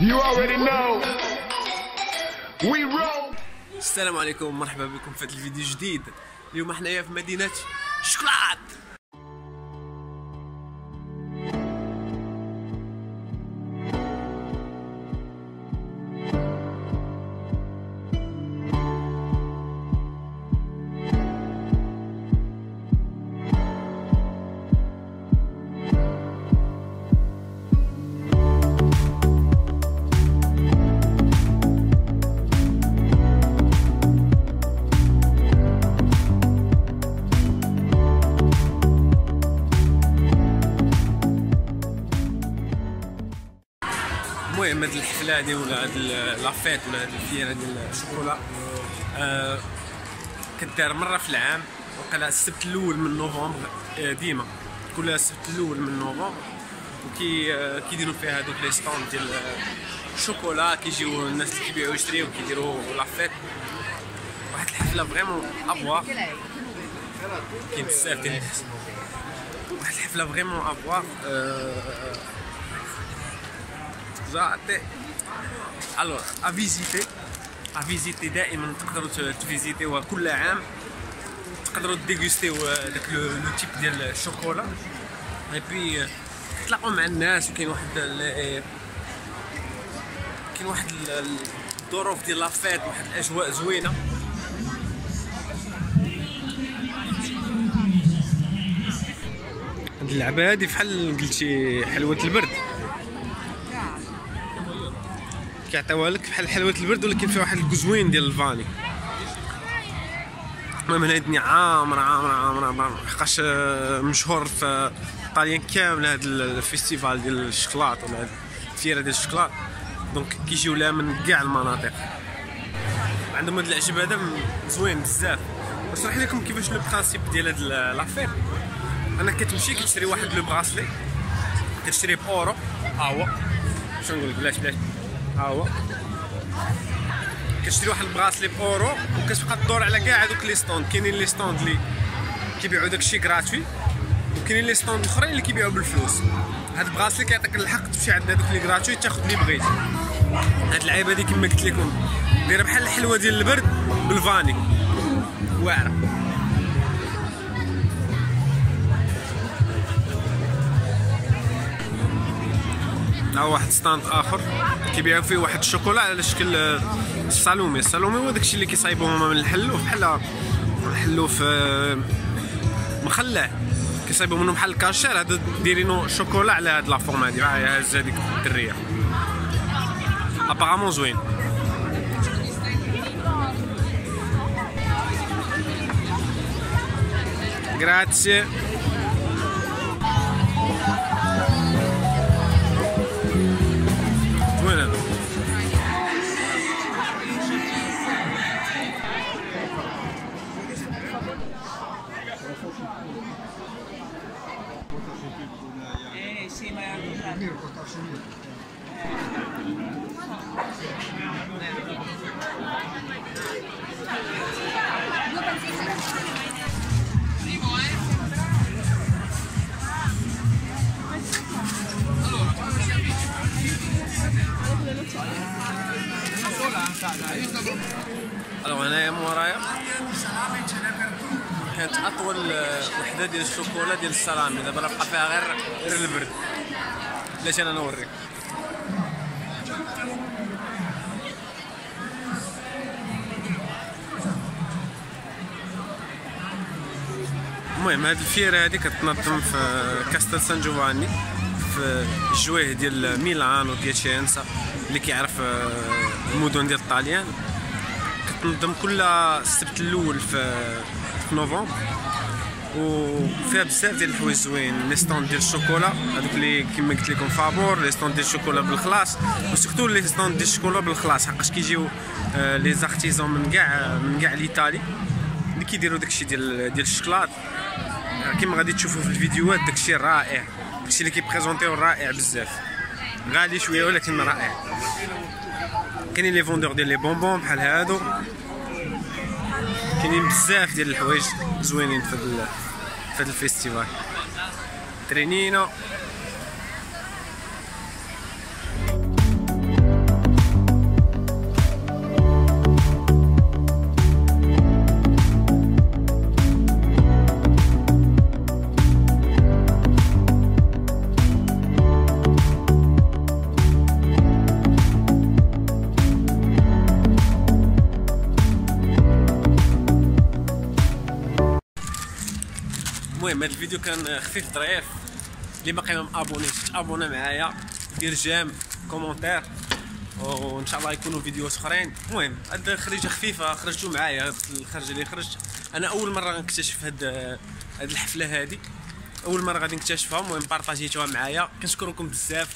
You already know. We roll. السلام عليكم ومرحبا بكم في هذا الفيديو جديد اليوم حنايا في مدينة شكلات المهم هاد الحفلة هادي ولا ال- la fête ولا هاد الفيرة ديال الشوكولا. آه كدار مرة في العام وقيلا السبت الأول من نوفمبر آه، ديما. كل السبت الأول من نوفمبر وكي آه، كيديروا فيها هادوك les stands ديال الشوكولا كيجيو الناس اللي كيبيعوا يشريو كيديروا la fête واحد الحفلة vraiment à voir كاين بزاف ديال واحد الحفلة vraiment à voir جاتي alors à visiter à visiter دائما تقدروا تفيزيتيوها كل عام تقدروا ديغوستيو داك le type ديال الشوكولا اي بي تلاقوا مع الناس وكاين واحد كاين واحد ال- الظروف ديال la fête واحد الاجواء زوينه هاد اللعبه هادي بحال قلتي حلوة البرد كيعطيوها لك بحال حلوة البرد ولكن فيها واحد الكزوين ديال ال vanille. المهم هنا الدنيا عامرة عامرة عامرة حقاش آه، مشهور في طاليان كامل هاد ال festival ديال الشكلاط ولا هاد الفيرة ديال الشكلاط donc كيجيو لها من كاع المناطق. عندهم هاد العجب هذا زوين بزاف. نشرح لكم كيفاش le principe ديال هاد l'affaire. أنا كتمشي كتشري واحد le bracelet كتشري بأورو. ها هو. شنو نقول بلاش بلاش. هو كتشري واحد ال bracelet باورو وكتبقى تدور على كاع هذوك les stands. كاينين les stands اللي كيبيعوا داكشي gratuit وكاينين les stands أخرين اللي كيبيعوا بالفلوس. هاد ال bracelet كيعطيك الحق تمشي عند هذوك اللي gratuit تاخذ اللي بغيتي هاد اللعيبه هادي كما قلت لكم. دايرة بحال الحلوة ديال البرد بال vanille. واعرة. ها واحد stand آخر كيبيعوا فيه واحد الشوكولا على شكل ال salumi ال salumi هو داكشي اللي كيصايبوه هما من الحلوف بحال الحلوف آه، مخلع كيصايبوا منهم بحال الكاشير هذا دايرينو شوكولا على هاد la forme هادي ها هز هذيك الدرية. ابارامون زوين. Grazie. هنايا مورايا كانت أطول وحدة ديال الشوكولا ديال السلامي دابا راه بقى فيها غير غير البرد. علاش أنا نوريك المهم هاد الفيرة هادي كتنظم في كاستل سان جوفاني في الجويه ديال ميلان وبياتشينسا اللي كيعرف آه، المدن ديال الطاليان. كتنظم كل السبت الأول في نوفمبر. وفيها بزاف ديال الحوايج زوين les stands ديال الشوكولا هذوك اللي كما قلت لكم فابور les stands ديال الشوكولا بالخلاص و surtout les stands ديال الشوكولا بالخلاص حقاش كيجيو les artisans من كاع من كاع l'Italie اللي كيديروا داكشي ديال ديال الشكلاط كما غادي تشوفوا في الفيديوهات داكشي رائع داكشي اللي كيبريزونتيو رائع بزاف غالي شوية ولكن رائع كاينين les vendeurs ديال les bonbons بحال هادو كاينين بزاف ديال الحوايج زوينين في هاد ال festival. ترينينو. المهم هذا الفيديو كان خفيف ظريف. اللي باقي ما مابونيش تابونا معايا. دير j'aime commentaire. وإن شاء الله يكونوا فيديوهات أخرين. المهم هاد خريجه خفيفة خرجتوا معايا. الخرجه اللي خرجت أنا أول مرة غنكتشف هاد هاد الحفلة هادي. أول مرة غادي نكتشفها. المهم بارطاجيتوها معايا. كنشكركم بزاف.